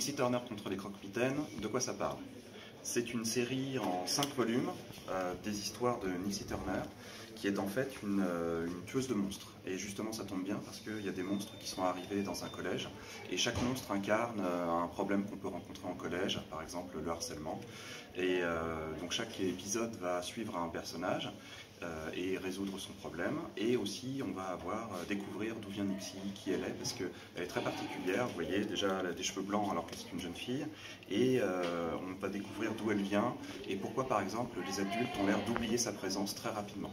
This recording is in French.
Nixie Turner contre les croque-mitaines, de quoi ça parle? C'est une série en 5 volumes euh, des histoires de Nixie Turner, qui est en fait une, euh, une tueuse de monstres. Et justement, ça tombe bien parce qu'il y a des monstres qui sont arrivés dans un collège, et chaque monstre incarne euh, un problème qu'on peut rencontrer en collège, exemple le harcèlement. Et donc chaque épisode va suivre un personnage et résoudre son problème. Et aussi, on va avoir découvrir d'où vient Nixie, qui elle est, parce qu'elle est très particulière. Vous voyez, déjà, elle a des cheveux blancs alors que c'est une jeune fille. Et on va découvrir d'où elle vient et pourquoi, par exemple, les adultes ont l'air d'oublier sa présence très rapidement.